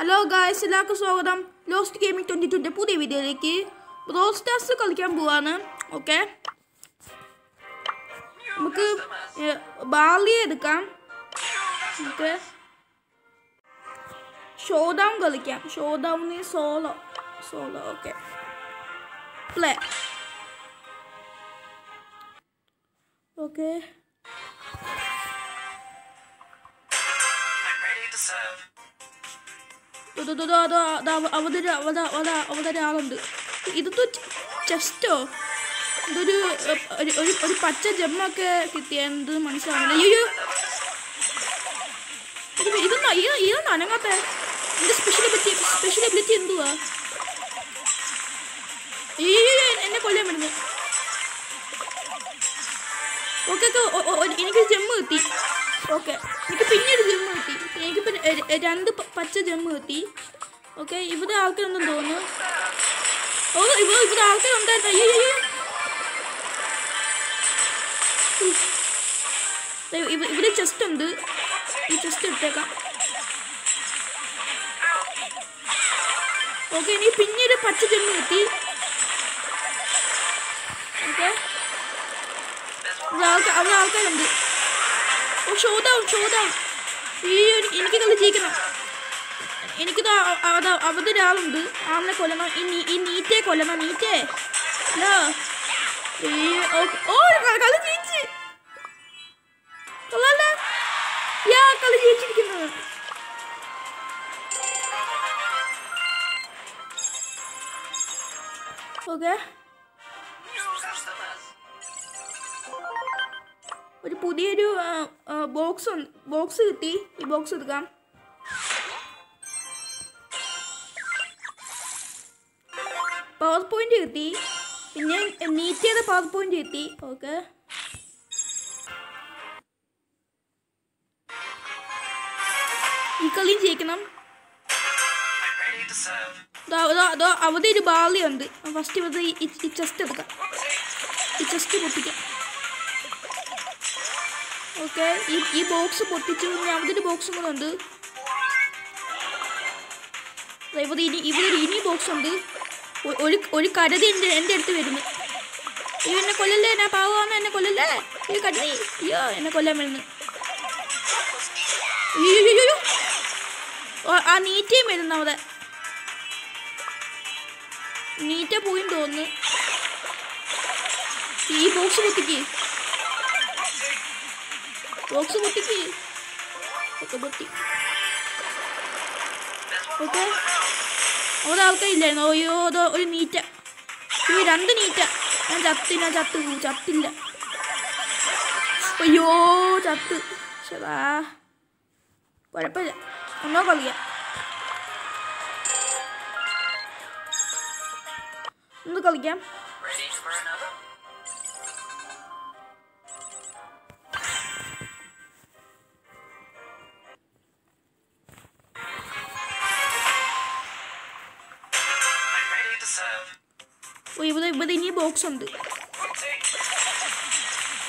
Hello guys എല്ലാവർക്കും സ്വാഗതം. Lost gaming twenty ട്വന്റെ പുതിയ വീഡിയോയിലേക്ക്. ബ്രോൾ സ്റ്റാർസ് കളിക്കാൻ പോവാണ്. ഓക്കെ നമുക്ക് ബാർലി എടുക്കാം. ഓക്കെ ഷോ കളിക്കാം. Show solo solo okay play okay I'm ready to serve. അവതൊരു ഇതൊരു ചെസ്റ്റോ? ഇതൊരു ഒരു ഒരു- പച്ച ജമ്മൊക്കെ കിട്ടിയ എന്ത് മനസ്സിലാവുന്നില്ല. അയ്യോ ഇത് ഇതൊന്നും ഇത് ഇതൊന്നും അനങ്ങാത്ത എന്റെ സ്പെഷ്യൽ എബിലിറ്റി സ്പെഷ്യൽ എബിലിറ്റി എന്തുവാ? അയ്യോ എന്നെ കൊല്ലാൻ വരുന്നു ഓക്കെ എനിക്ക് ജമ്മ് കിട്ടി. ഓക്കെ എനിക്ക് പിന്നീട് ജമ്മ് കിട്ടി. എനിക്കിപ്പോൾ രണ്ട് പച്ച ജമ്മ് കിട്ടി. ഓക്കെ ഇവിടെ ആൾക്കാരൊന്നും തോന്നുന്നു. ഓ ഇവിടെ ഇവിടെ ആൾക്കാരുണ്ടായിരുന്നു അയ്യോ ഇവ- ഇവിടെ ചെസ്റ്റ് ഉണ്ട്. ഈ ചെസ്റ്റ് ഇട്ടേക്കാം. ഓക്കെ എനിക്ക് പിന്നീട് പച്ച ജമ്മ് കിട്ടി. ഓക്കെ. അവിടെ ആൾക്കാരുണ്ട്. ഓ ഷോ ഡൗൺ ഒരു- എനിക്ക് കളി ജയിക്കണം എനിക്ക് അവതൊരാളുണ്ട്. ആളിനെ കൊല്ലണം. ഈ നീറ്റേ കൊല്ലണം. നീറ്റേ. ഹലോ ഓ- കളി ജയിച്ച്. യാ കളി ജയിച്ചിരിക്കുന്നത്. ഓക്കെ. ഒരു പുതിയൊരു ബോക്സ് ബോക്സ് കിട്ടി. ഈ ബോക്സ് എടുക്കാം. പവർ പോയിന്റ് കിട്ടി. പിന്നെ നീറ്റ് ചെയ്ത പവർ പോയിന്റ് കിട്ടി. ഓക്കെ ഈ കളിയും ജയിക്കണം. അവിടെ ഒരു ബാലിയുണ്ട് ഫസ്റ്റ് ഇവിടെ ഈ ചെസ്റ്റ് എടുക്കാം. ഈ ചെസ്റ്റ് പൊട്ടിക്കാം. ഓക്കെ. ഈ ഈ ബോക്സ് പൊട്ടിച്ചു ഇനി അവിടെ ഒരു ബോക്സും കൂടെ ഉണ്ട്. ഇവിടെ ഇനി ഇവിടെ ഇനി ബോക്സ് ഉണ്ട്. ഒരു ഒരു കരുതി എന്റെ എന്റെ അടുത്ത് വരുന്നു. ഈ എന്നെ കൊല്ലല്ലേ? ഞാൻ പാവാന്ന് എന്നെ കൊല്ലല്ലേ? ഈ കരുതി അയ്യോ എന്നെ കൊല്ലാൻ വരുന്നു. അയ്യോ ആ നീറ്റയും വരുന്നു അവിടെ. നീറ്റ പോയി തോന്നുന്നു. ഈ ബോക്സ് പൊട്ടിക്ക്. ബോക്സ് പൊട്ടിക്ക്. പൊട്ടി. ഓക്കെ അവിടെ ആൾക്കാരില്ലായിരുന്നു? അയ്യോ അതോ ഒരു നീറ്റ. ഈ രണ്ട് നീറ്റ. ഞാൻ ചത്ത് ഞാൻ ചത്ത്. ചത്തില്ല. അയ്യോ ചത്ത്. ശരാ കുഴപ്പമില്ല. ഒന്നോ കളിയാ. ഒന്ന് കളിക്കാം. ഇവിടെ ഇവിടെ ഇനി ബോക്സ് ഉണ്ട്.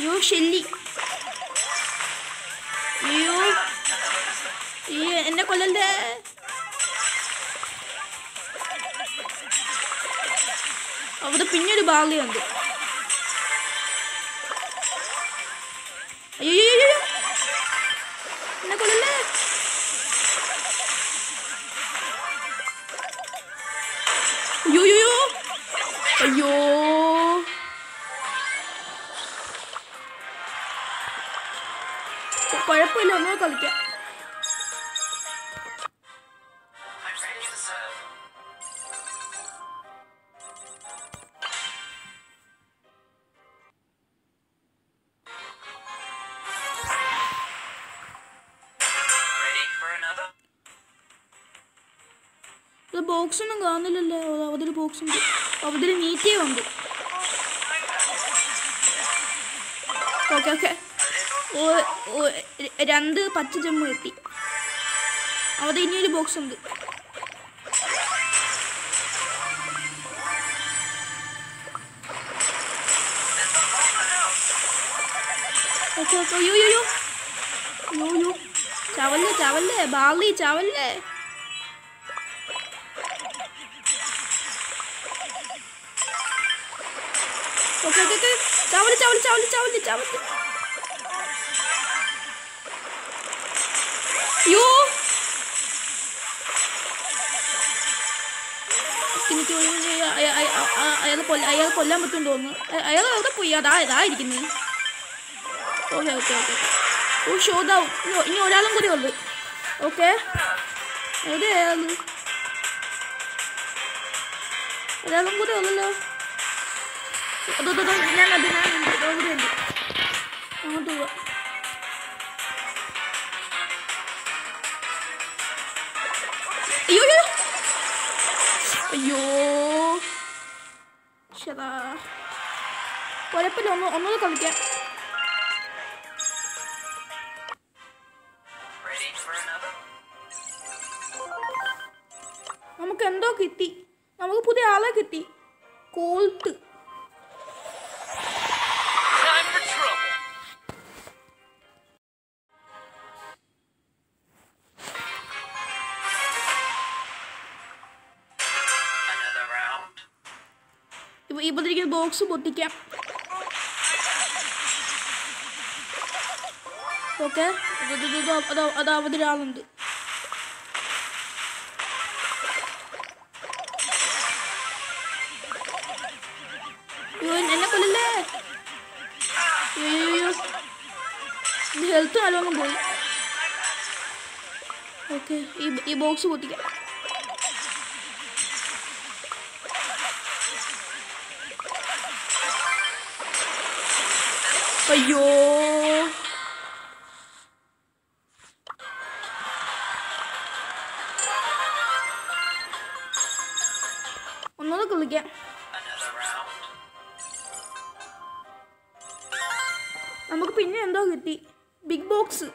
യോ ഷെല്ലി. അയ്യോ. ഈ എന്നെ കൊല്ലല്ലേ അവിടെ പിന്നെ ഒരു ബാർലി ഉണ്ട് അയ്യോ അയ്യോ, അയ്യോ, അയ്യോ. എന്നെ കൊല്ലല്ലേ? ബോക്സ് ഒന്നും കാണുന്നില്ലല്ലോ. അവതിൽ ബോക്സ് ഉണ്ട് അവതിൽ മീറ്റേ നീറ്റേ ഉണ്ട്. Okay okay. രണ്ട് പച്ച ജമ്മ് കിട്ടി. അവിടെ ഇനിയൊരു ബോക്സ് ഉണ്ട്. ചവല്ലേ ചവല്ലേ? ബാർലി ചവല്ലേ? Okay okay. ചവൽ ചവൽ ചവൽ ചവൽ ചവൽ. അയ്യോ എനിക്ക് അയാൾ കൊല്ല അയാൾ കൊല്ലാൻ പറ്റും തോന്നുന്നു അയാൾ എവിടെ പോയി അതാ ഇതാ ഇരിക്കുന്നത് ഓക്കെ ഓക്കെ ഓക്കെ ഓ ഷോദാവും ഇനി ഒരാളും കൂടി ഉള്ളു ഓക്കെ എവിടെ അയാൾ ഒരാളും കൂടി ഉള്ളല്ലോ അതോ ഞാൻ അത് ഞാൻ അങ്ങോട്ട് പോവാ കുഴപ്പമില്ല ഒന്ന് ഒന്നുകൂടെ കളിക്കാം? നമുക്ക് എന്തോ കിട്ടി. നമുക്ക് പുതിയ ആളെ കിട്ടി. കോൾട്ട്. ഇവിടെ ബോക്സ് പൊട്ടിക്കാം. ഓക്കെ അത് അവിടെ ഒരാളുണ്ട് എന്നെ കൊല്ലല്ലേ? ഹെൽത്ത് നല്ലോണം പോയി. ഓക്കെ ഈ ബോക്സ് പൊട്ടിക്കാം. അയ്യോ. ഒന്നത് കുളിക്കാം. നമുക്ക് പിന്നെ എന്തോ കിട്ടി. ബിഗ് ബോക്സ്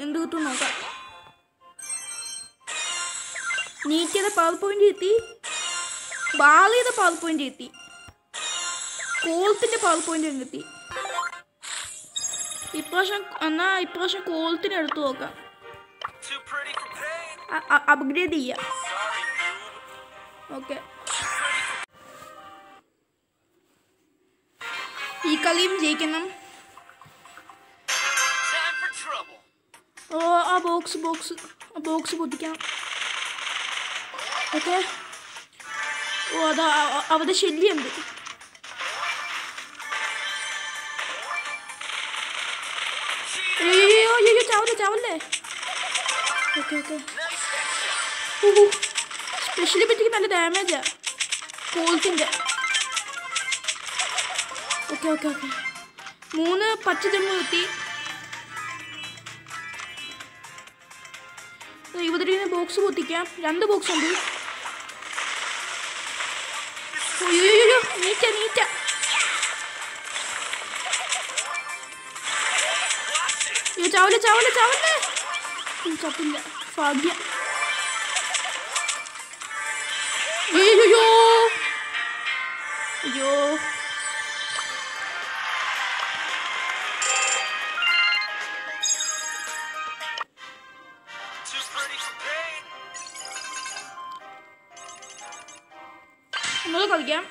എന്തോ കിട്ടും നോക്കാം. നീറ്റിയുടെ പവർ പോയിന്റ് കിട്ടി. ബാലിയുടെ പവർ പോയിന്റ് കിട്ടി. കോൾസിന്റെ പവർ പോയിന്റ് കിട്ടി. ഇപ്രാവശ്യം എന്നാ ഇപ്രാവശ്യം കോളത്തിന് എടുത്തു നോക്കാം അപ്ഗ്രേഡ് ചെയ്യാം. ഓക്കെ ഈ കളിയും ജയിക്കണം. ഓ ആ ബോക്സ് ബോക്സ് ബോക്സ് പൊട്ടിക്കണം. ഓക്കെ ഓ അതാ അവരുടെ ശല്യമുണ്ട്. ചാവല്ലേ ഓക്കെ ഓക്കെ. സ്പെഷ്യലി പറ്റിക്ക് നല്ല ഡാമേജാ കോൾത്തിന്റെ ഓക്കെ ഓക്കെ ഓക്കെ. മൂന്ന് പച്ച ജമ്മു കിട്ടി. ഇരുപത് രൂപ ബോക്സ് പൊട്ടിക്കാം. രണ്ട് ബോക്സ് ഉണ്ട്. നീറ്റ നീറ്റ. അയ്യോ ചാവല്ലേ ചാവല്ലേ ചാവല്ലേ ഉം, ചത്തില്ല ഭാഗ്യം അയ്യോ അയ്യോ Too pretty for pain. ഒന്നുകൂടെ കളിക്കാം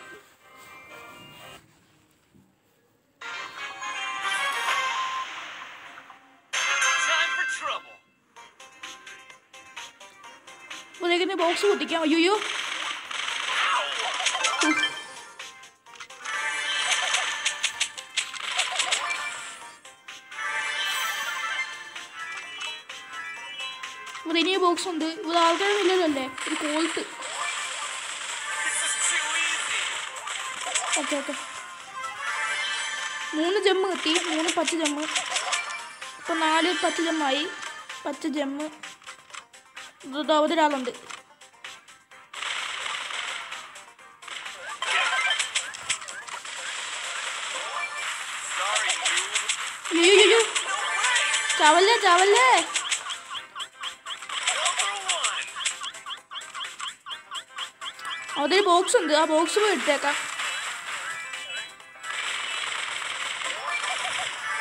ഒരേക്കുന്ന കുത്തിക്കാൻ അയ്യോ ഇവിടെ ബോക്സ് ഉണ്ട്. ഇവിടെ ആൾക്കാരൊന്നും ഇല്ലല്ലോ ഒരു കോൾട്ട് ഓക്കെ ഓക്കെ മൂന്ന് ജമ്മ് കിട്ടി. മൂന്ന് പച്ച ജമ്മ് ഇപ്പം നാല് പച്ച ജമ്മായി പച്ച ജമ്മ് ഇത് ഒരാളുണ്ട്. അയ്യോ അയ്യോ ചവല്ലേ ചവല്ലേ. അതൊരു ബോക്സ് ഉണ്ട്. ആ ബോക്സ് പോയി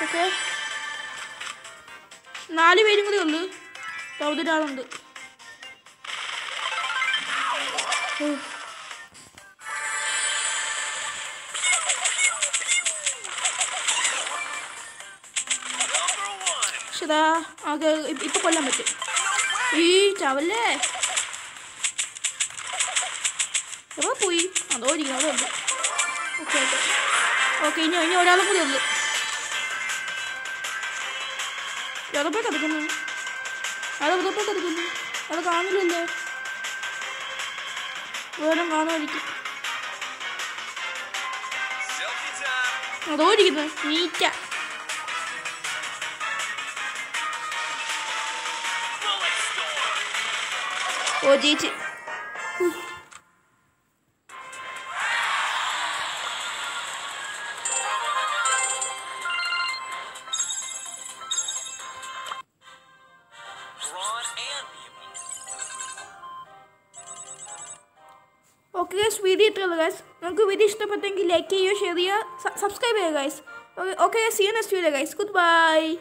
ഓക്കെ. നാല് പേരും കൂടി ഉണ്ട്. ഒരാളുണ്ട് ഓ. ചേട്ടാ ആകെ ഇപ്പൊ കൊല്ലാൻ പറ്റും. ഈ ചവല്ലേ? എവിടെ പോയി? അതോ ഇരിക്കണം അവിടെ ഉണ്ട് ഓക്കെ ഓക്കെ. ഓക്കെ ഇനി ഇനി ഒരാളും കൂടി ഉള്ളു. എവിടെ പോയി കിടക്കുന്നു അത് എവിടെ പോയി കിടക്കുന്നു അത് കാണില്ലല്ലോ വേറെ കാണുമായിരിക്കും. അതോ ഇരിക്കുന്നു. നീറ്റ. वो जीत ओके गाइस वीडियो लगा गाइस उनको वीडियो इष्ट पतंग लाइक कीजिए शेयर किया सब्सक्राइब है guys okay okay see you next video guys good bye